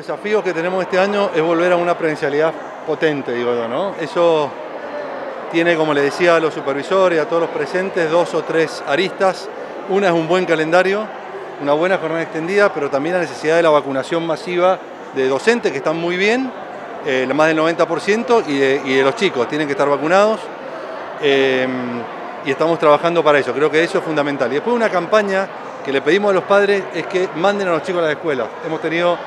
desafíos que tenemos este año es volver a una presencialidad potente, digo yo, ¿no? Eso tiene, como le decía a los supervisores y a todos los presentes, dos o tres aristas. Una es un buen calendario, una buena jornada extendida, pero también la necesidad de la vacunación masiva de docentes, que están muy bien, eh, más del 90%, y de, los chicos, tienen que estar vacunados. Eh, y estamos trabajando para eso, creo que eso es fundamental. Y después una campaña que le pedimos a los padres es que manden a los chicos a la escuela. Hemos tenido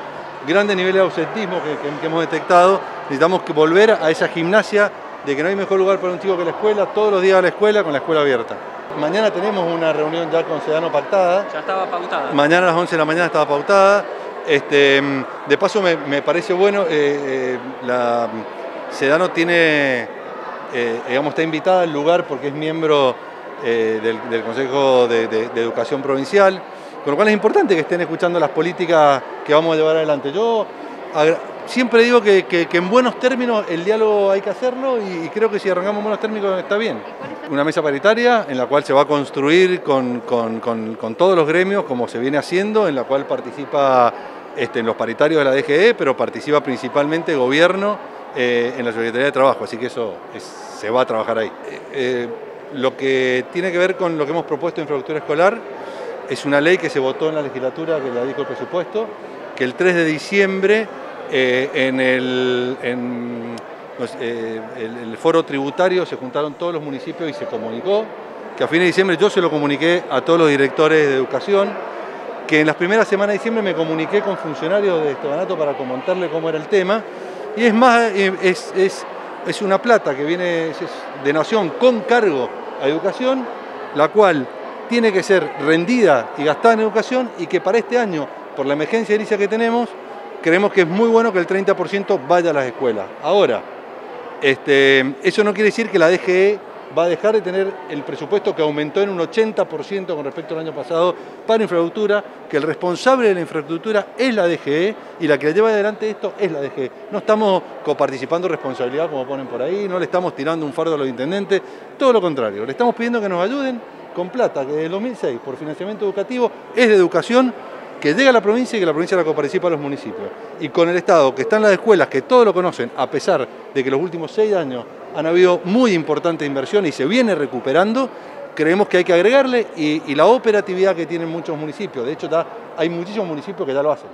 grandes niveles de ausentismo que, hemos detectado, necesitamos que volver a esa gimnasia de que no hay mejor lugar para un chico que la escuela, todos los días a la escuela con la escuela abierta. Mañana tenemos una reunión ya con Sedano pactada. Ya estaba pautada. Mañana a las 11 de la mañana estaba pautada. Este, de paso me, parece bueno, eh, eh, la Sedano tiene, eh, digamos, está invitada al lugar porque es miembro del, Consejo de Educación Provincial. Con lo cual es importante que estén escuchando las políticas que vamos a llevar adelante. Yo siempre digo que, en buenos términos el diálogo hay que hacerlo y, creo que si arrancamos en buenos términos está bien. Una mesa paritaria en la cual se va a construir con, todos los gremios como se viene haciendo, en la cual participa este, en los paritarios de la DGE, pero participa principalmente gobierno eh, en la Secretaría de Trabajo, así que eso se va a trabajar ahí. Eh, eh, lo que tiene que ver con lo que hemos propuesto en infraestructura escolar, es una ley que se votó en la legislatura, que la dijo el presupuesto, que el 3 de diciembre eh, en, pues, eh, el, foro tributario se juntaron todos los municipios y se comunicó, que a fines de diciembre yo se lo comuniqué a todos los directores de educación, que en las primeras semanas de diciembre me comuniqué con funcionarios de Estebanato para comentarle cómo era el tema, y es más, eh, es, es, es una plata que viene de nación con cargo a educación, la cual tiene que ser rendida y gastada en educación y que para este año, por la emergencia edilicia que tenemos, creemos que es muy bueno que el 30% vaya a las escuelas. Ahora, este, eso no quiere decir que la DGE va a dejar de tener el presupuesto que aumentó en un 80% con respecto al año pasado para infraestructura, que el responsable de la infraestructura es la DGE y la que lleva adelante esto es la DGE. No estamos coparticipando responsabilidad como ponen por ahí, no le estamos tirando un fardo a los intendentes, todo lo contrario, le estamos pidiendo que nos ayuden con plata que desde el 2006 por financiamiento educativo es de educación que llega a la provincia y que la provincia la coparticipa a los municipios. Y con el Estado, que está en las escuelas, que todos lo conocen, a pesar de que los últimos seis años han habido muy importante inversión y se viene recuperando, creemos que hay que agregarle y, la operatividad que tienen muchos municipios. De hecho, hay muchísimos municipios que ya lo hacen.